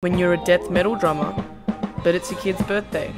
when you're a death metal drummer, but it's your kid's birthday.